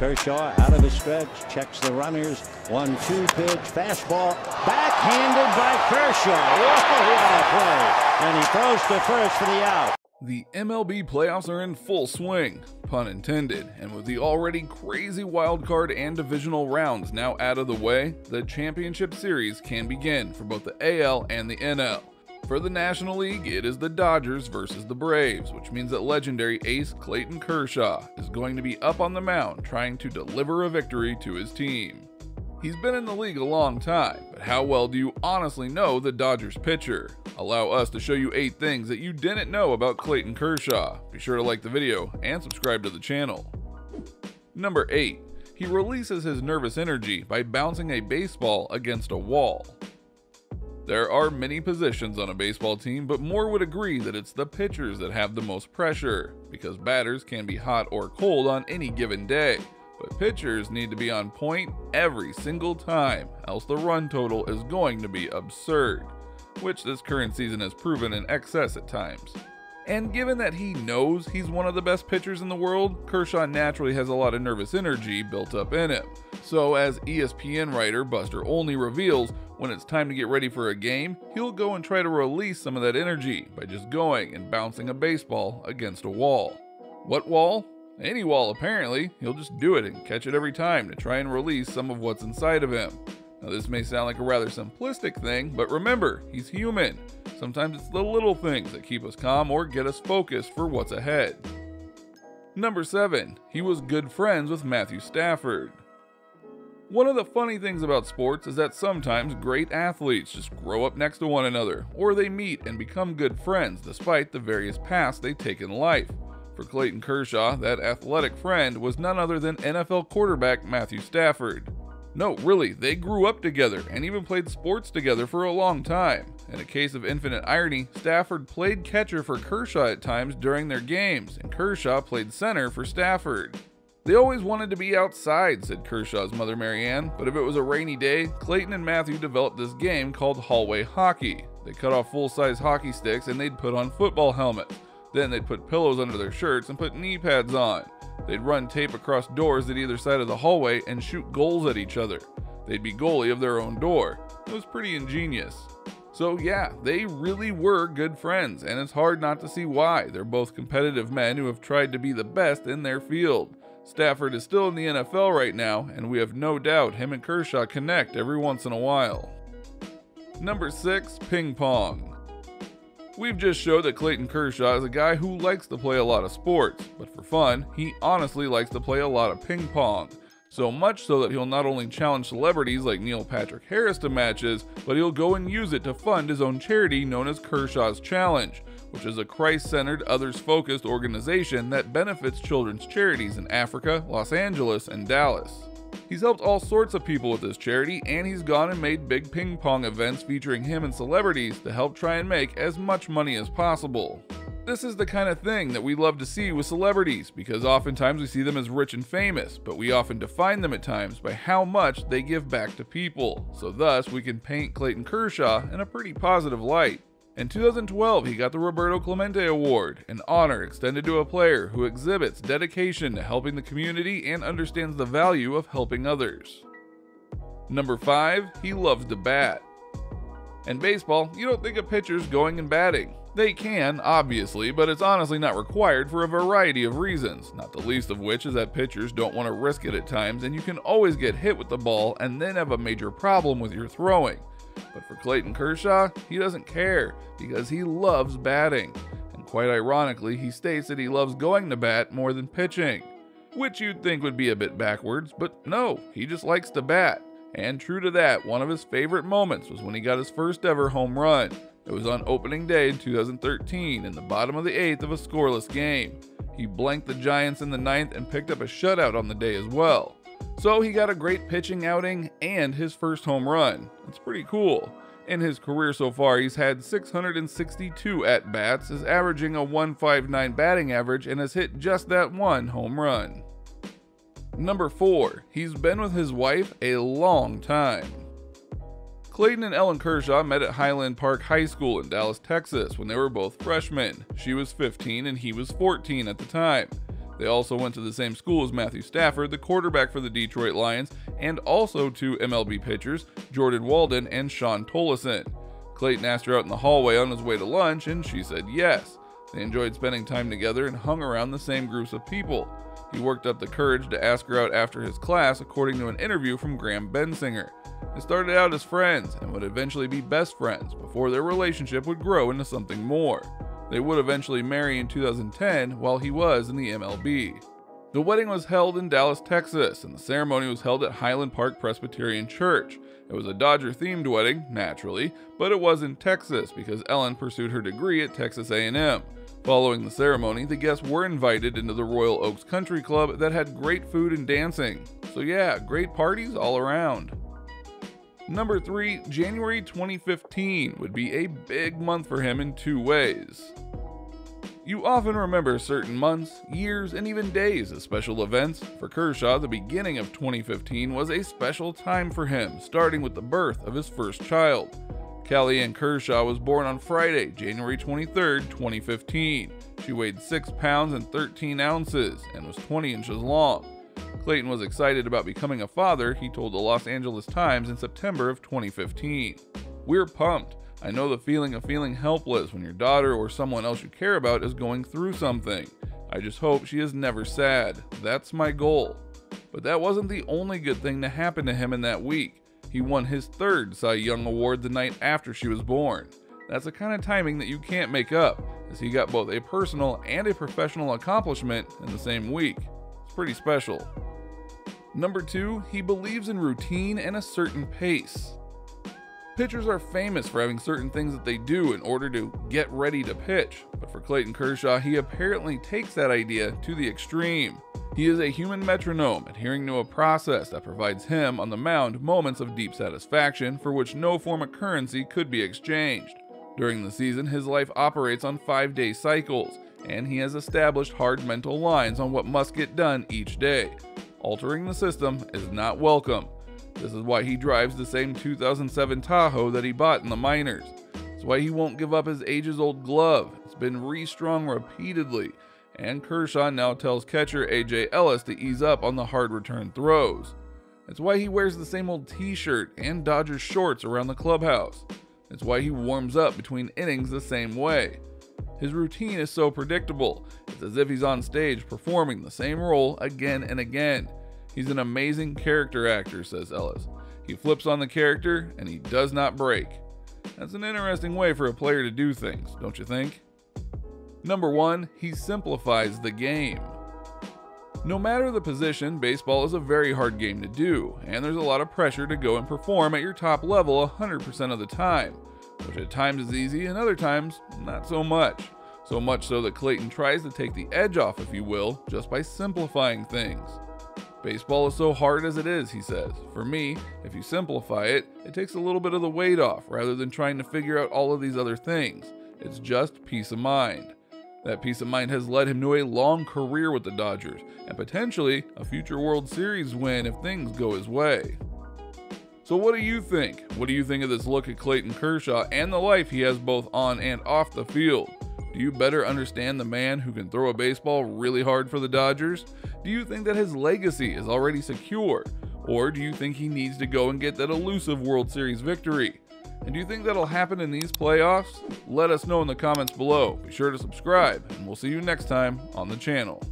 Kershaw out of his stretch, checks the runners. One two pitch, fastball, backhanded by Kershaw. Whoa, what a play! And he throws to first for the out. The MLB playoffs are in full swing, pun intended, and with the already crazy wild card and divisional rounds now out of the way, the championship series can begin for both the AL and the NL. For the National League, it is the Dodgers versus the Braves, which means that legendary ace Clayton Kershaw is going to be up on the mound trying to deliver a victory to his team. He's been in the league a long time, but how well do you honestly know the Dodgers pitcher? Allow us to show you 8 things that you didn't know about Clayton Kershaw. Be sure to like the video and subscribe to the channel. Number 8. He releases his nervous energy by bouncing a baseball against a wall. There are many positions on a baseball team, but more would agree that it's the pitchers that have the most pressure, because batters can be hot or cold on any given day. But pitchers need to be on point every single time, else the run total is going to be absurd, which this current season has proven in excess at times. And given that he knows he's one of the best pitchers in the world, Kershaw naturally has a lot of nervous energy built up in him. So, as ESPN writer Buster Olney reveals, when it's time to get ready for a game, he'll go and try to release some of that energy by just going and bouncing a baseball against a wall. What wall? Any wall, apparently. He'll just do it and catch it every time to try and release some of what's inside of him. Now, this may sound like a rather simplistic thing, but remember, he's human. Sometimes it's the little things that keep us calm or get us focused for what's ahead. Number 7. He was good friends with Matthew Stafford. One of the funny things about sports is that sometimes great athletes just grow up next to one another, or they meet and become good friends despite the various paths they take in life. For Clayton Kershaw, that athletic friend was none other than NFL quarterback Matthew Stafford. No, really, they grew up together and even played sports together for a long time. In a case of infinite irony, Stafford played catcher for Kershaw at times during their games, and Kershaw played center for Stafford. They always wanted to be outside, said Kershaw's mother Marianne, but if it was a rainy day, Clayton and Matthew developed this game called hallway hockey. They cut off full size hockey sticks and they'd put on football helmets. Then they'd put pillows under their shirts and put knee pads on. They'd run tape across doors at either side of the hallway and shoot goals at each other. They'd be goalie of their own door. It was pretty ingenious. So, yeah, they really were good friends, and it's hard not to see why. They're both competitive men who have tried to be the best in their field. Stafford is still in the NFL right now, and we have no doubt him and Kershaw connect every once in a while. Number 6, Ping Pong. We've just showed that Clayton Kershaw is a guy who likes to play a lot of sports, but for fun, he honestly likes to play a lot of ping pong. So much so that he'll not only challenge celebrities like Neil Patrick Harris to matches, but he'll go and use it to fund his own charity known as Kershaw's Challenge, which is a Christ centered, others focused organization that benefits children's charities in Africa, Los Angeles, and Dallas. He's helped all sorts of people with this charity, and he's gone and made big ping pong events featuring him and celebrities to help try and make as much money as possible. This is the kind of thing that we love to see with celebrities because oftentimes we see them as rich and famous, but we often define them at times by how much they give back to people. So, thus, we can paint Clayton Kershaw in a pretty positive light. In 2012, he got the Roberto Clemente Award, an honor extended to a player who exhibits dedication to helping the community and understands the value of helping others. Number 5, he loves to bat. In baseball, you don't think of pitchers going and batting. They can, obviously, but it's honestly not required for a variety of reasons, not the least of which is that pitchers don't want to risk it at times, and you can always get hit with the ball and then have a major problem with your throwing. But for Clayton Kershaw, he doesn't care because he loves batting. And quite ironically, he states that he loves going to bat more than pitching. Which you'd think would be a bit backwards, but no, he just likes to bat. And true to that, one of his favorite moments was when he got his first ever home run. It was on opening day in 2013 in the bottom of the eighth of a scoreless game. He blanked the Giants in the ninth and picked up a shutout on the day as well. So he got a great pitching outing and his first home run. It's pretty cool. In his career so far, he's had 662 at bats, is averaging a 159 batting average, and has hit just that one home run. Number 4. He's been with his wife a long time. Clayton and Ellen Kershaw met at Highland Park High School in Dallas, Texas when they were both freshmen. She was 15 and he was 14 at the time. They also went to the same school as Matthew Stafford, the quarterback for the Detroit Lions, and also two MLB pitchers, Jordan Walden and Shawn Tolleson. Clayton asked her out in the hallway on his way to lunch, and she said yes. They enjoyed spending time together and hung around the same groups of people. He worked up the courage to ask her out after his class, according to an interview from Graham Bensinger. They started out as friends and would eventually be best friends before their relationship would grow into something more. They would eventually marry in 2010 while he was in the MLB. The wedding was held in Dallas, Texas, and the ceremony was held at Highland Park Presbyterian Church. It was a Dodger themed wedding, naturally, but it was in Texas because Ellen pursued her degree at Texas A&M. Following the ceremony, the guests were invited into the Royal Oaks Country Club that had great food and dancing. So yeah, great parties all around. Number 3, January 2015 would be a big month for him in two ways. You often remember certain months, years, and even days as special events. For Kershaw, the beginning of 2015 was a special time for him, starting with the birth of his first child. Cali Ann Kershaw was born on Friday, January 23, 2015. She weighed 6 pounds and 13 ounces and was 20 inches long. Clayton was excited about becoming a father, he told the Los Angeles Times in September of 2015. We're pumped. I know the feeling of feeling helpless when your daughter or someone else you care about is going through something. I just hope she is never sad. That's my goal. But that wasn't the only good thing to happen to him in that week. He won his third Cy Young Award the night after she was born. That's the kind of timing that you can't make up, as he got both a personal and a professional accomplishment in the same week. It's pretty special. Number two, he believes in routine and a certain pace. Pitchers are famous for having certain things that they do in order to get ready to pitch, but for Clayton Kershaw, he apparently takes that idea to the extreme. He is a human metronome, adhering to a process that provides him on the mound moments of deep satisfaction for which no form of currency could be exchanged. During the season, his life operates on five day cycles, and he has established hard mental lines on what must get done each day. Altering the system is not welcome. This is why he drives the same 2007 Tahoe that he bought in the minors. It's why he won't give up his ages old glove. It's been restrung repeatedly, and Kershaw now tells catcher AJ Ellis to ease up on the hard return throws. It's why he wears the same old t shirt and Dodgers shorts around the clubhouse. It's why he warms up between innings the same way. His routine is so predictable, as if he's on stage performing the same role again and again. He's an amazing character actor, says Ellis. He flips on the character and he does not break. That's an interesting way for a player to do things, don't you think? Number one, he simplifies the game. No matter the position, baseball is a very hard game to do, and there's a lot of pressure to go and perform at your top level 100% of the time which at times is easy and other times not so much. So much so that Clayton tries to take the edge off, if you will, just by simplifying things. Baseball is so hard as it is, he says. For me, if you simplify it, it takes a little bit of the weight off rather than trying to figure out all of these other things. It's just peace of mind. That peace of mind has led him to a long career with the Dodgers and potentially a future World Series win if things go his way. So, what do you think? What do you think of this look at Clayton Kershaw and the life he has both on and off the field? Do you better understand the man who can throw a baseball really hard for the Dodgers? Do you think that his legacy is already secure? Or do you think he needs to go and get that elusive World Series victory? And do you think that'll happen in these playoffs? Let us know in the comments below. Be sure to subscribe, and we'll see you next time on the channel.